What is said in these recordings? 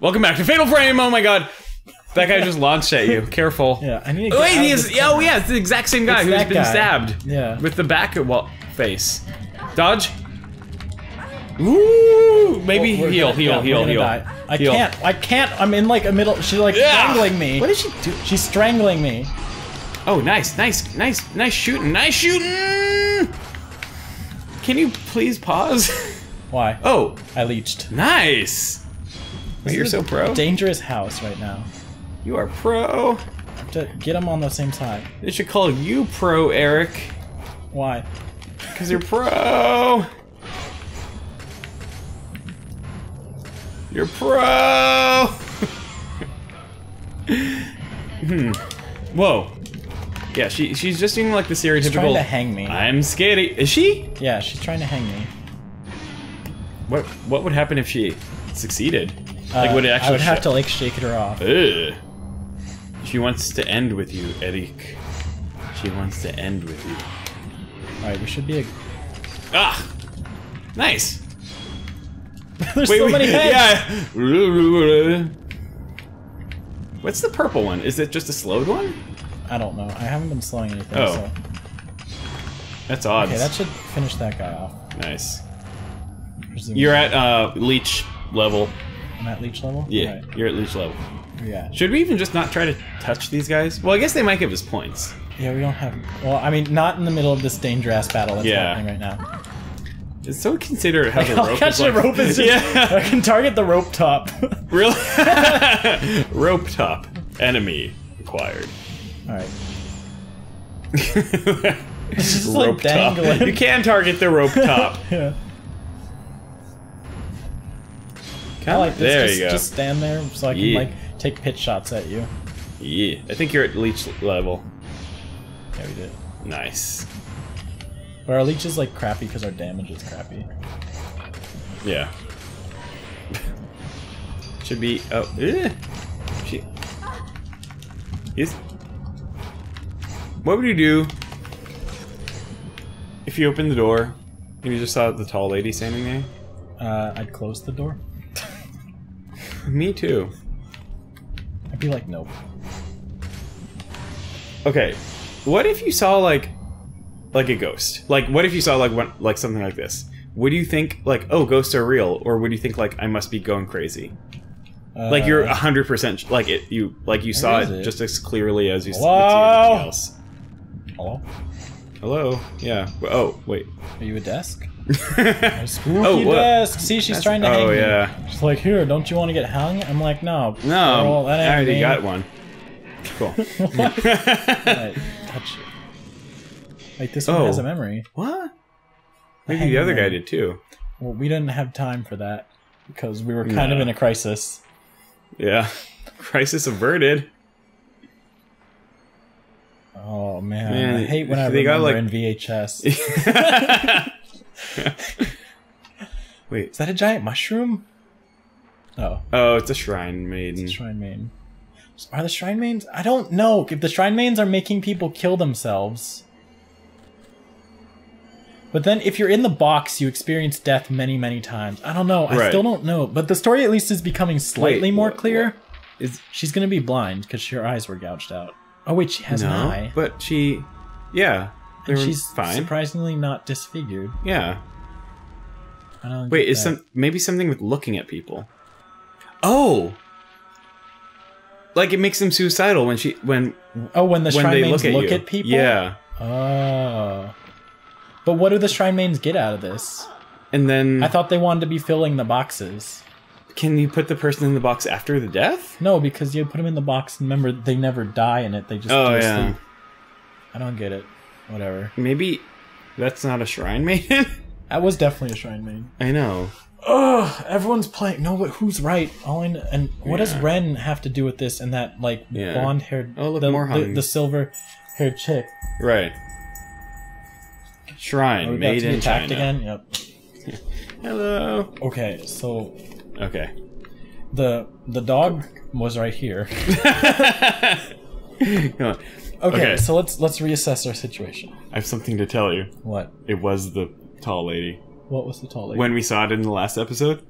Welcome back to Fatal Frame. Oh my god. That guy just launched at you. Careful. Yeah, I need to Oh, get wait, out he is. Oh, yeah, it's the exact same guy It's who's that been guy. stabbed. Yeah. With the back at well, face. Dodge. Ooh, maybe We're heal, gonna- heal, yeah, heal, heal. die. I Heal. can't. I can't. I'm in like a middle. She's like Yeah. strangling me. What did she do? She's strangling me. Oh, nice, nice, nice, nice shooting, nice shooting. Can you please pause? Why? Oh, I leached. nice. Wait, you're so pro. Dangerous house right now. You are pro. Have to get them on the same side. They should call you pro, Eric, Why? because you're pro. You're pro. hmm. Whoa. Yeah, she she's just doing like the She's trying stereotypical. to hang me. I'm scared. Is she? Yeah, she's trying to hang me. What What would happen if she succeeded? Like, would it Uh, actually? I would have to like shake her off. Ugh. She wants to end with you, Eric. She wants to end with you. All right, we should be. A... Ah, nice. There's so many heads. Yeah. What's the purple one? Is it just a slowed one? I don't know. I haven't been slowing anything. Oh. So. That's odd. Okay, that should finish that guy off. nice. Presumably. You're at uh, leech level. I'm at leech level. Yeah, Right. you're at leech level. Yeah. Should we even just not try to touch these guys? Well, I guess they might give us points. Yeah, we don't have. Well, I mean, not in the middle of this dangerous battle that's Yeah. happening right now. It's so considerate how the rope catch is the like- rope is just, yeah. I can target the rope top. Really? rope top. Enemy acquired. All right. It's just like rope top. dangling. You can target the rope top. Yeah. I Come, like this. there just, you go. just stand there so I can Yeah. like take pitch shots at you. Yeah, I think you're at leech level. Yeah, we did. Nice. But our leech is like crappy because our damage is crappy. Yeah. Should be. Oh, eh. She. Is. What would you do if you opened the door and you just saw the tall lady standing there? Uh, I'd close the door. Me too. I'd be like, nope. Okay, what if you saw like, like a ghost? Like, what if you saw like one, like something like this? Would you think like, oh, ghosts are real, or would you think like I must be going crazy? Uh, Like you're hundred percent like it. You like you saw it, it? just as clearly as you s- Hello? would see anything else. Hello? Hello. Yeah. Oh wait. Are you a desk? A spooky Oh, what? desk. See, she's That's- trying to oh, hang me. yeah. She's like, here, don't you want to get hung? I'm like, no. No, girl, that I ain't already me. got one. Cool. Right, touch it. Like this one Oh. has a oh. memory. what? Maybe Hang the other guy did too. Well, we didn't have time for that because we were kind of in a crisis. Yeah. Crisis averted. Oh man, Man, I hate when I they got, remember like- in VHS. Wait. Is that a giant mushroom? Oh, Oh, it's a shrine maiden. shrine maiden. Are the shrine mains? I don't know. If the shrine mains are making people kill themselves. But then if you're in the box, you experience death many, many times. I don't know. I Right. still don't know. But the story at least is becoming slightly Wait, more what- clear. what- Is She's gonna be blind because her eyes were gouged out. Oh wait, she has no, an eye. but she, yeah, And she's fine. surprisingly not disfigured. Yeah. I don't Wait, is that. some maybe something with looking at people? Oh, like it makes them suicidal when she when Oh, when the when shrine mains look at look at people? Yeah, Oh. But what do the shrine mains get out of this? and then I thought they wanted to be filling the boxes. Can you put the person in the box after the death? No, because you put them in the box and remember they never die in it. They just Oh go yeah. I don't get it. Whatever. maybe that's not a shrine maiden. That was definitely a shrine maiden. I know. Ugh, everyone's playing. No, but who's right? All I kn- and what does Yeah. Ren have to do with this and that like Yeah. blonde haired? Oh, look, the, more the, the silver haired chick. Right. Shrine we about made in attacked China. again? Yep. Hello. Okay, so Okay. the the dog was right here. Come on. Okay, Okay. so let's let's reassess our situation. I have something to tell you. What? It was the tall lady. What was the tall lady? When we saw it in the last episode,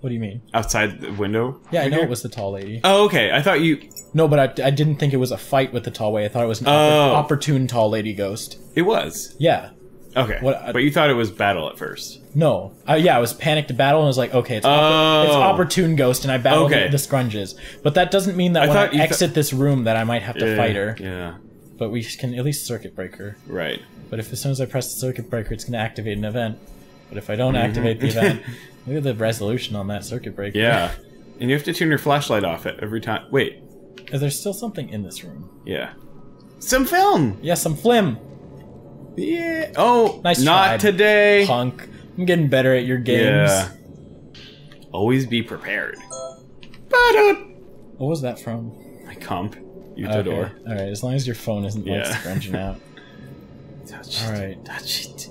what do you mean? outside the window. Yeah, I know it was the tall lady. Oh, okay. I thought you. No, but I, I didn't think it was a fight with the tall lady. I thought it was an Oh. oppor- opportune tall lady ghost. It was. Yeah. Okay. What- but you thought it was battle at first. No. Uh, yeah, I was panicked to battle and I was like, okay, it's, oppor- it's Oh. opportune ghost, and I battled Okay. the, the scrunges. But that doesn't mean that I when I exit this room that I might have to Yeah, fight her. Yeah. But we can at least circuit breaker. Right. But if as soon as I press the circuit breaker, it's going to activate an event. But if I don't activate the event, look at the resolution on that circuit breaker. Mm-hmm. Yeah. and you have to turn your flashlight off at every time. Wait. Is there still something in this room? Yeah. Some film. Yes, some flim. Yeah. Oh, Nice not try, today. Punk. I'm getting better at your games. Yeah. Always be prepared. What was that from? My comp. Okay. Utador. All right, as long as your phone isn't like Yeah. scrunching out. Touch All it. Touch it.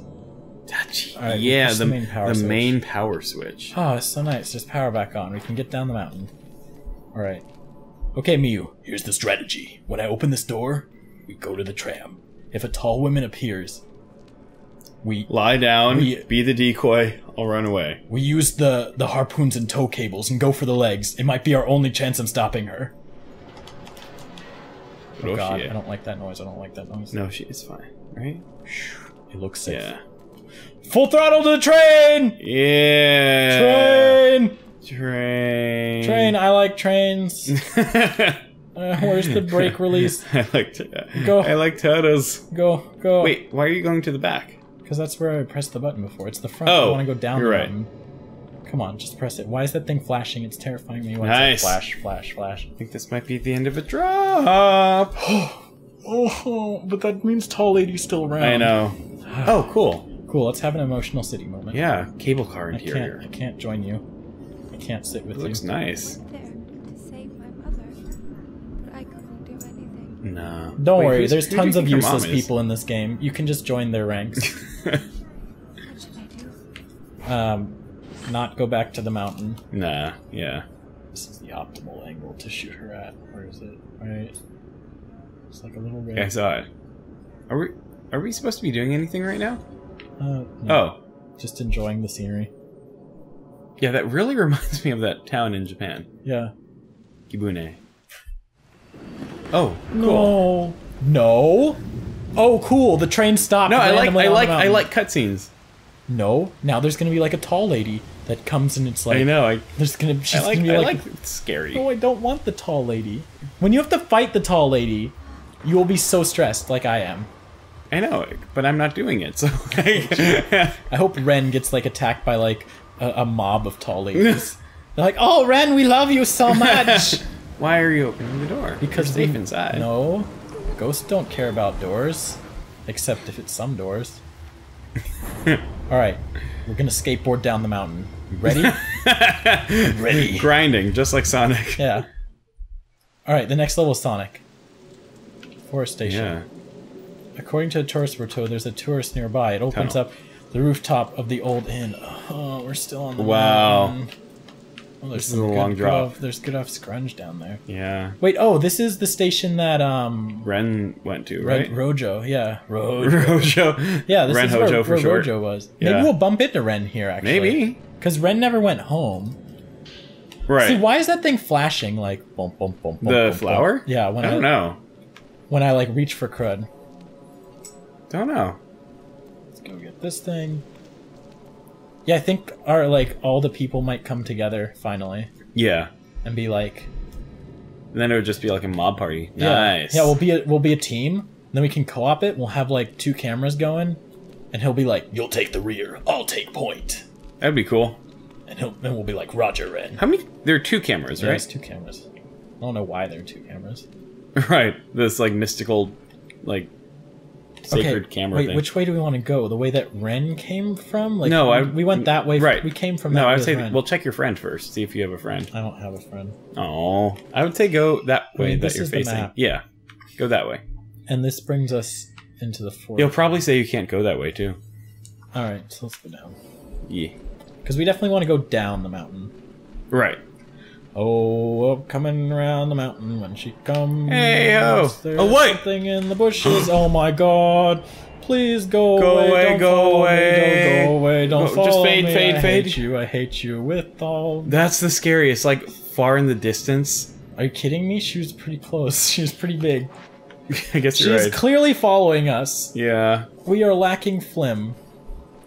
Touch it. Right, yeah, the, the main power the switch. main power switch. Oh, it's so nice. Just power back on. We can get down the mountain. All right. Okay, Miu. Here's the strategy. When I open this door, we go to the tram. If a tall woman appears, we Lie down. We- be the decoy. I'll run away. we use the the harpoons and tow cables and go for the legs. It might be our only chance of stopping her. Oh, oh God, I don't like that noise. I don't like that noise. No, she is fine, right? It looks safe. Yeah. Full throttle to the train. Yeah. Train. Train. Train. I like trains. Uh, where's the brake release? I like. T- Go. I like turtles. Go, go. Wait, why are you going to the back? Because that's where I pressed the button before. It's the front. Oh, I want to go down you're the right. mountain. Come on, just press it. Why is that thing flashing? It's terrifying me. When Nice. It's like flash, flash, flash. I think this might be the end of a drop. Oh, but that means tall lady's still around. I know. Oh, cool. Cool. Let's have an emotional city moment. Yeah, cable car I interior. can't. I can't join you. I can't sit with It looks you. nice. went there to save my mother, but I couldn't do anything. No. Don't Wait, worry. who's- There's who tons of think your mom useless people in this game. You can just join their ranks. What should I do? um, not go back to the mountain. nah. Yeah. This is the optimal angle to shoot her at. Where is it? Right. It's like a little red. Yeah, I saw it. Are we? Are we supposed to be doing anything right now? Uh, no, Oh, just enjoying the scenery. yeah. That really reminds me of that town in Japan, Yeah. Kibune. Oh, cool. No. No. Oh, cool. The train stopped. No, I like. I like. I like cutscenes. No. Now there's gonna be like a tall lady that comes and it's like. I know. I. There's gonna. She's I like. gonna be I like. like. Scary. No, I don't want the tall lady. When you have to fight the tall lady, you will be so stressed, like I am. I know, but I'm not doing it. So. I hope Ren gets like attacked by like a, a mob of tall ladies. They're like, "Oh, Ren, we love you so much." Why are you opening the door? because You're safe we- inside. No, ghosts don't care about doors, except if it's some doors. All right, we're gonna skateboard down the mountain. You ready? ready. Grinding, just like Sonic. Yeah. All right, the next level is Sonic. Forest station. Yeah. According to a tourist we're told, there's a tourist nearby. It opens Tunnel. up the rooftop of the old inn. Oh, we're still on the Wow. mountain. Oh, there's This is some a good, long drop. off- there's good off scrunge down there. Yeah. Wait, oh, this is the station that um Ren went to, right? Rojo, yeah, Rojo. Rojo. Yeah, this Ren is Hojo where, for where short. Rojo was. Yeah. Maybe we'll bump into Ren here. Actually, Maybe. because Ren never went home. Right. See, why is that thing flashing like bump bump bump? bump the flower? Yeah, when I don't know. when I like reach for crud. Don't know. Let's go get this thing. Yeah, I think our like all the people might come together finally Yeah. and be like, And then it would just be like a mob party. yeah, Nice. yeah, we'll be a, we'll be a team. Then we can co-op it. We'll have like two cameras going, and he'll be like, "You'll take the rear, I'll take point," That'd be cool. and he'll and we'll be like, "Roger, Ren." How many? There are two cameras, Yeah, right? two cameras. I don't know why there are two cameras. right. This like mystical, like sacred camera wait, thing. which way do we want to go? The way that Ren came from? Like, No, I- we went that way. right. We came from no, I would say Ren. well, check your friend first. See if you have a friend. I don't have a friend. Oh, I would say go that way mean, that this you're is the facing. map. Yeah, go that way. And this brings us into the forest. You'll probably say you can't go that way too. All right, so let's go down Yeah. because we definitely want to go down the mountain. Right. Oh, up coming around the mountain when she comes. Hey-o. There's Oh, wait. Something in the bushes. oh my god. Please go, Go away. away, don't go away. Me, don't go away. Don't Go- follow just fade, me. fade, I fade. hate you. I hate you with all. That's the scariest. Like far in the distance. Are you kidding me? She was pretty close. She was pretty big. I guess She's you're right. clearly following us. yeah. We are lacking flim.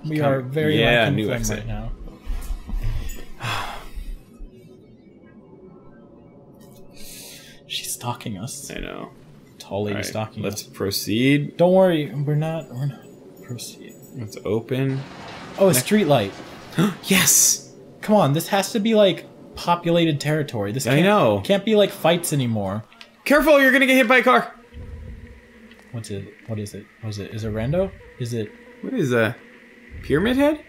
We Come- are very yeah, lacking new flim exit. right now. Stalking us. I know. Tall lady All right, stalking let's us. proceed. Don't worry, we're not. We're not. Proceed. Let's open. Oh, a street light. yes. Come on, this has to be like populated territory. This I can't, know. can't be like fights anymore. Careful! You're gonna get hit by a car. What's it? What is it? What is it? Is it rando? Is it? What is a Pyramid head?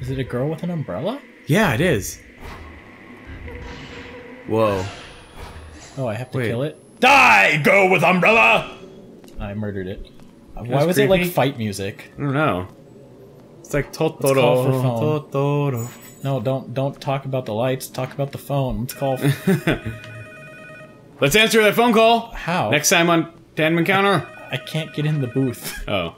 Is it a girl with an umbrella? Yeah, it is. Whoa. Oh, I have to Wait. kill it. Die! Go with umbrella. I murdered it. Why That's was it like fight music? I don't know. It's like call for Totoro. phone. Totoro. No, don't don't talk about the lights. Talk about the phone. Let's call. Let's answer that phone call. How? Next time on Tandem Encounter. I can't get in the booth. Oh.